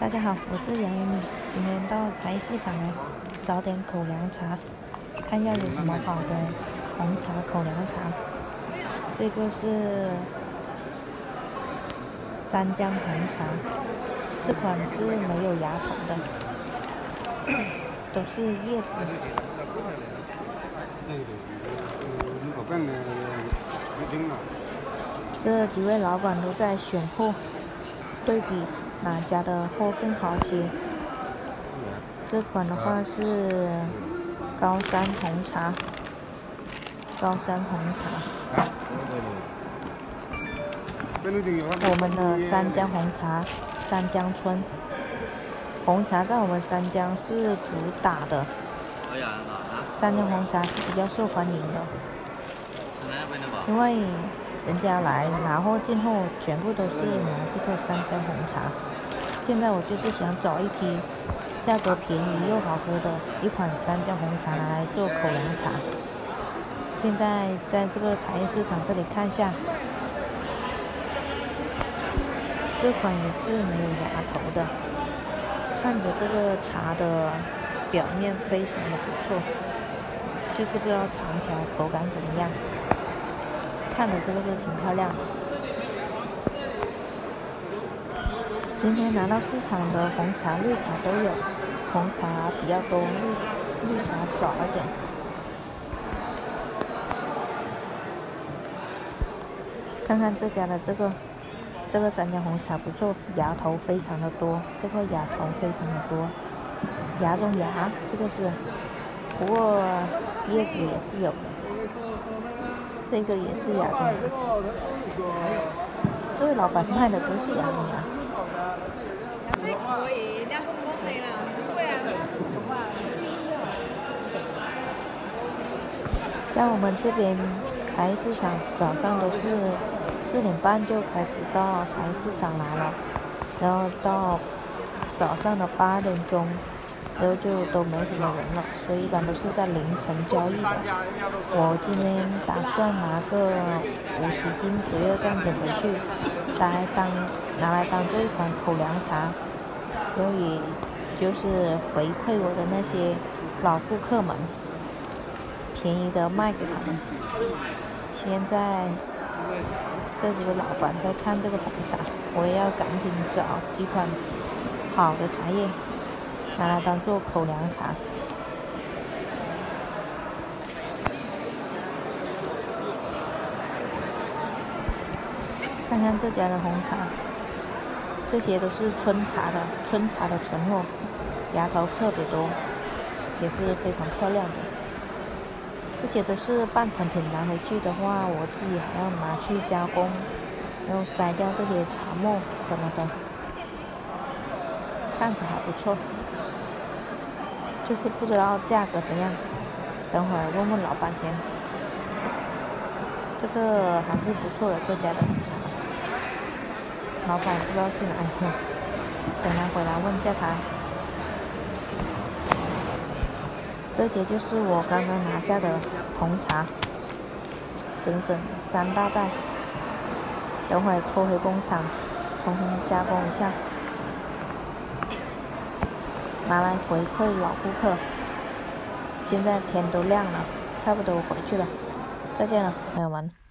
大家好，我是杨一米，今天到茶叶市场来找点口粮茶，看一下有什么好的红茶口粮茶。这个是湛江红茶，这款是没有芽头的，都是叶子。这几位老板都在选货，对比。哪家的货更好些？这款的话是高山红茶，高山红茶。我们的三江红茶，三江村。红茶在我们三江是主打的，三江红茶是比较受欢迎的，因为人家来拿货进货，全部都是拿这个三江红茶。现在我就是想找一批价格便宜又好喝的一款三江红茶来做口粮茶。现在在这个茶叶市场这里看一下，这款也是没有芽头的，看着这个茶的表面非常的不错，就是不知道尝起来口感怎么样。看着这个是挺漂亮的。今天拿到市场的红茶、绿茶都有，红茶比较多，绿绿茶少一点。看看这家的这个，这个三江红茶不错，芽头非常的多，这个芽头非常的多，芽中芽，这个是，不过叶子也是有，这个也是芽中芽。这位老板卖的都是芽中芽。像我们这边菜市场早上都是四点半就开始到菜市场来了，然后到早上的八点钟，然后就都没什么人了，所以一般都是在凌晨交易的。我今天打算拿个五十斤左右这样子回去，来当拿来当做一款口粮茶，所以就是回馈我的那些老顾客们。便宜的卖给他们。现在这几个老板在看这个红茶，我也要赶紧找几款好的茶叶，拿来当做口粮茶。看看这家的红茶，这些都是春茶的，春茶的存货，芽头特别多，也是非常漂亮的。这些都是半成品，拿回去的话，我自己还要拿去加工，然后筛掉这些茶沫什么的，看着还不错，就是不知道价格怎样，等会儿问问老板先。这个还是不错的，这家的红茶，老板不知道去哪里了，等他回来问一下他。这些就是我刚刚拿下的红茶，整整三大袋，等会儿拖回工厂重新加工一下，拿来回馈老顾客。现在天都亮了，差不多回去了，再见了，朋友们。